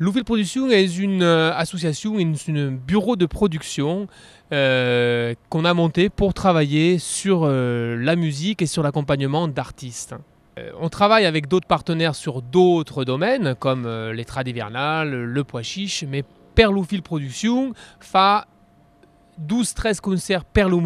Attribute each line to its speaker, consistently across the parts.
Speaker 1: Louville Production est une euh, association, une bureau de production euh, qu'on a monté pour travailler sur euh, la musique et sur l'accompagnement d'artistes. On travaille avec d'autres partenaires sur d'autres domaines comme les trades hivernales, le pois chiche, mais per Louville Production fa 12-13 concerts per le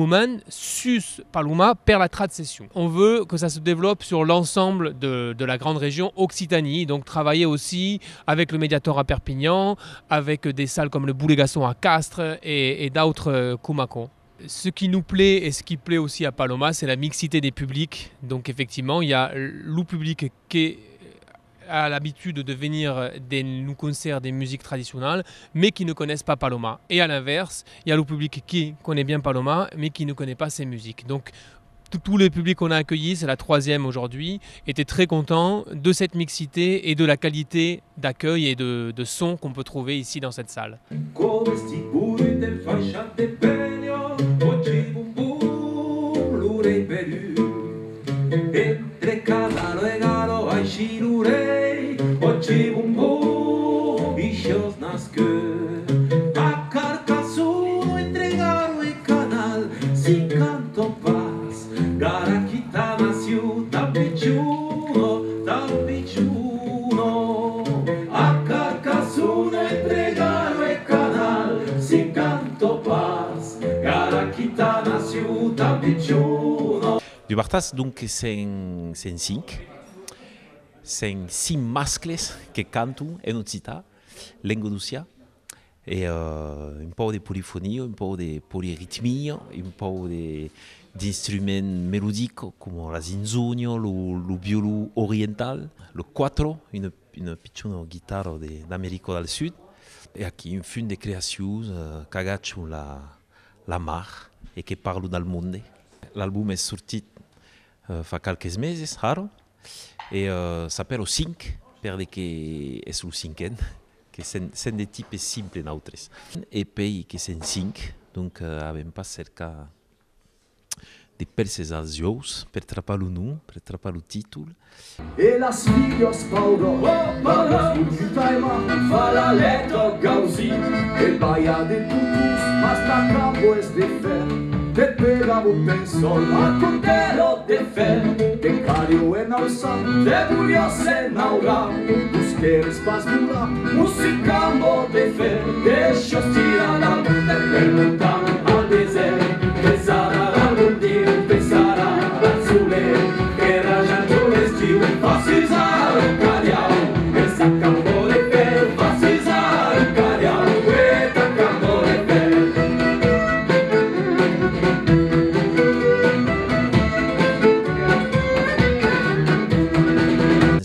Speaker 1: sus Paloma per la trad session. On veut que ça se développe sur l'ensemble de, de la grande région Occitanie, donc travailler aussi avec le Médiator à Perpignan, avec des salles comme le Boulet Gasson à Castres et, d'autres euh, Cumaco. Ce qui nous plaît et ce qui plaît aussi à Paloma, c'est la mixité des publics. Donc effectivement, il y a le public qui est a l'habitude de venir des nous concerts des musiques traditionnelles, mais qui ne connaissent pas Paloma. Et à l'inverse, il y a le public qui connaît bien Paloma, mais qui ne connaît pas ses musiques. Donc tous les publics qu'on a accueillis, c'est la troisième aujourd'hui, étaient très contents de cette mixité et de la qualité d'accueil et de son qu'on peut trouver ici dans cette salle.
Speaker 2: Du donc, c'est c'est cinq. C'est cinq mascles que cantam en occità, lingua d'Ussia. E uh, un po' di polifonia, un po' di poliritmia, un po' di, di strumenti melodici come la zinzugno, lo, lo violù oriental, lo quattro, una piccola chitarra de- d'America del Sud. E qui un film de creazioni uh, che agacciano la, la mar e che parlano dal mondo. L'album è sortito uh, fa qualche mesi, raro, e uh, s'appelle 5, perché è sul cinquenne, che sono son des types simples nautres. E poi che sono 5, donc uh, abbiamo pas di perses per.
Speaker 3: E de campo es de fe, te pega un pensol, a cordero de fe, te cario en alza, te murios en aura, tus queres paz dura, musicambo de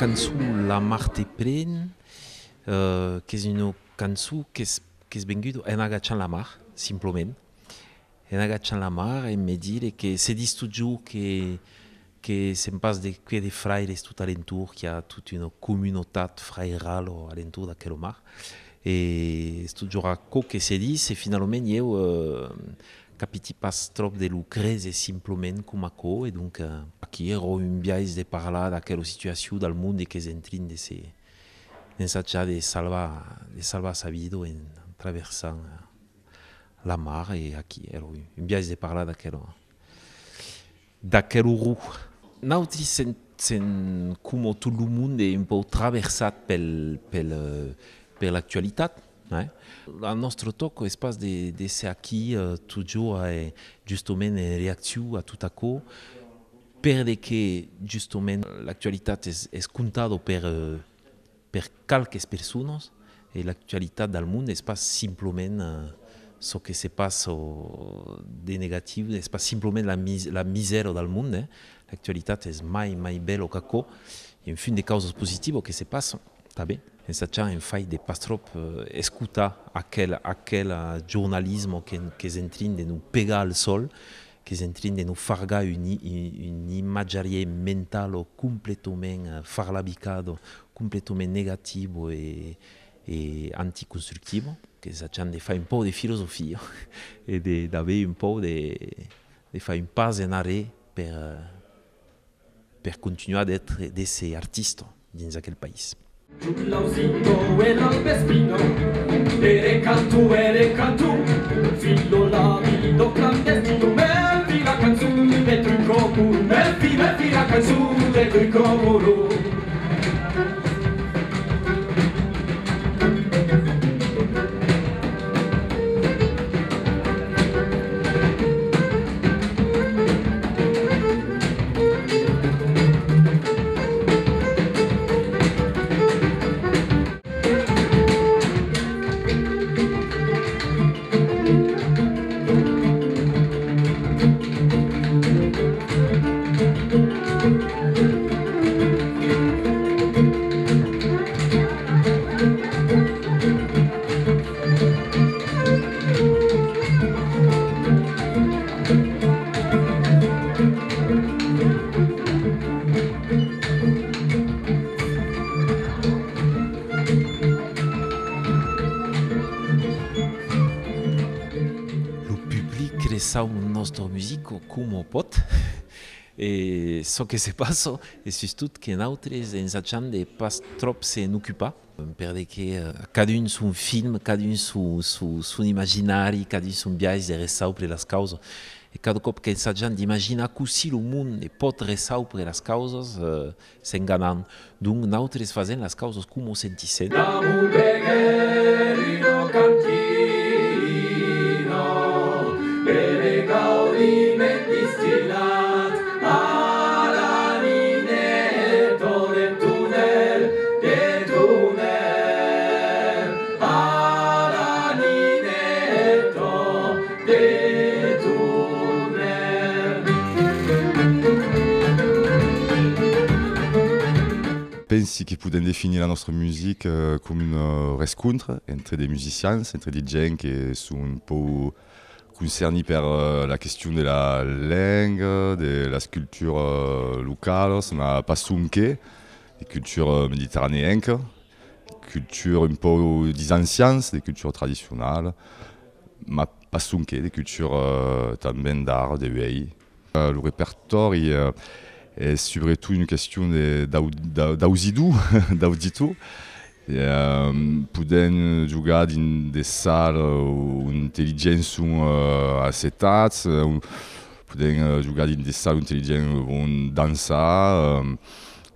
Speaker 2: cançó La Mar te pren, uh, que és una cançó que és, que és venguda en agachant la mar, simplement. En agachant la mar e me dire que se dis toujours que que se'n pas de que de fraires tout alentour, qu'il y a toute une communauté frairal alentour d'aquel mar. Et c'est toujours à quoi que se dit, et finalement, il y a euh, capiti pas trop de lucrez et simplement quoi. Et donc, euh, qui est une biais de parler de quelle situation dans le monde et que est en train de se ensaggiare de salvar, de sa vida en, traversant euh, la mar et aquí une biais de de quelle d'aquel sen, sen come tout le monde est un peu traversat euh, per l'actualitat. Eh? El nostre toc és pas de, de ser aquí uh, toujours eh, justament en reacció a tot això per de que justament l'actualitat és, és comptada per, uh, per qualques persones i l'actualitat del món és pas simplement uh, ce que se passe de negatiu, és pas simplement la, mis la misèria del món. Eh? L'actualitat és mai, mai bella o caco. Hi ha un fin de causes positives que se passen, també. ensaggiar en fai de pas trop uh, escutar aquel, aquel uh, giornalismo che, che è in train de nous pegar al sol, che è in train de nous farga un, un immaginario mentale completamente uh, farlabicado, completamente negativo e, e anticostruttivo, che s'aggiano di fare un po' di filosofia e di avere un po' di, di fare un pas in arrêt per, per continuare ad essere artista in quel paese.
Speaker 3: Lausingo e Lampespino, Erecatu, Erecatu, Filo lavido clandestino, Melfi la canzone, Petru Comuru, Melfi, Melfi la canzone, Petru Comuru. Il comuru.
Speaker 2: nostra musica come pot. E so che se passa e surtout che nosaltres ens acham de pas trop se n'occupa. Perché uh, cadun son film, cadun son, son, son imaginari, cadun son biais de resaupre las causas. E cada cop que ens acham d'imaginar così lo mund e pot resaupre las causas uh, s'enganant donc nosaltres fazem las causas como sentissem
Speaker 3: Damu
Speaker 4: pensi che poden definire la nostra musica eh, come un uh, rescontro entre des musiciens, entre des gens che sono un po' concernés per uh, la question de la langue, de la culture uh, locale, ma pas sunche, des cultures méditerranéennes, cultures un po' des anciens, des cultures traditionnelles, ma pas sunche, des cultures també d'art, de vell. Uh, le répertoire est, uh, est surtout une question d'auditu, d'auditu. Um, podem jugar dins de sal uh, intel·ligents uh, acetats, uh, podem uh, jugar dins de sal intel·ligents on dansar, um,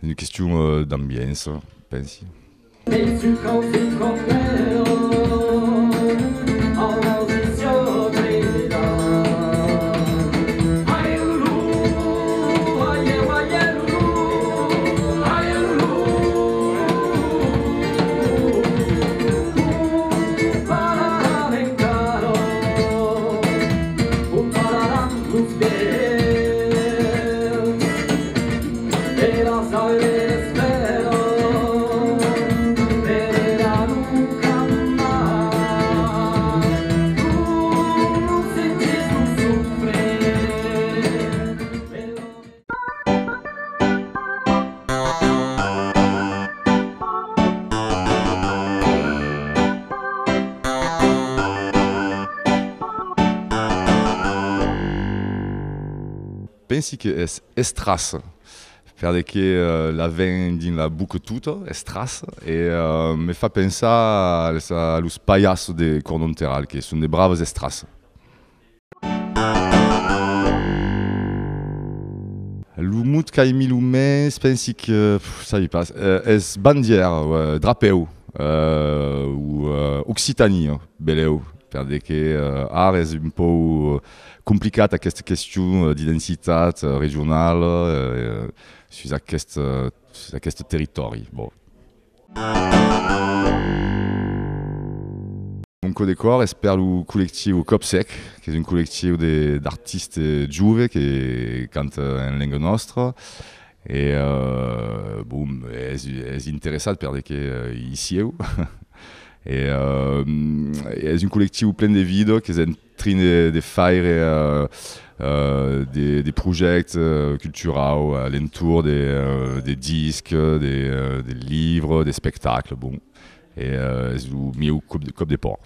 Speaker 4: une question d'ambiance, pensi. Pensi che è estras perché uh, la vendi in la buca tutta, estras, e uh, mi fa pensare allo payaso de Cordon Teral, che sono dei bravi estras. L'umut ca Emil Umens, pensi que, ça y passe, euh, es bandière, drapeu, euh, ou euh, Occitanie, beleu, perché euh, art es un po' complicat aquesta question d'identitat regional euh, sur aquest, euh, sur aquest territori. Bon. Mon codécor est per le collectif Copsec, qui est un collectif d'artistes juve qui cante en langue nostra. Et euh, bon, est, est intéressant perquè euh, ici Et euh, est un collectif plein de vides qui est en train de, de faire euh, euh, des, des projets euh, culturels alentour des, euh, des disques, des, euh, des livres, des spectacles. Bon. Et euh, de Cop des Ports.